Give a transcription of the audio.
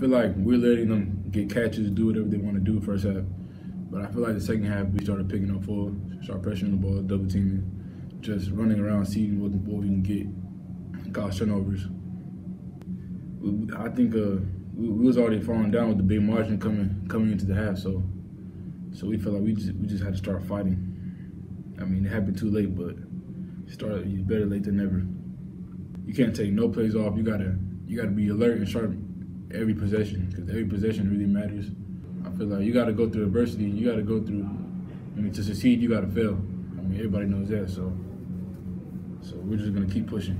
Feel like we're letting them get catches, do whatever they want to do first half. But I feel like the second half we started picking up full, start pressuring the ball, double teaming, just running around, seeing what, what we can get, cause turnovers. I think uh, we, we, was already falling down with the big margin coming coming into the half, so so we felt like we just we just had to start fighting. I mean, it happened too late, but start better late than never. You can't take no plays off. You gotta you gotta be alert and sharp every possession because every possession really matters. I feel like you got to go through adversity. You got to go through. I mean, to succeed, you got to fail. I mean, everybody knows that. So, so we're just gonna keep pushing.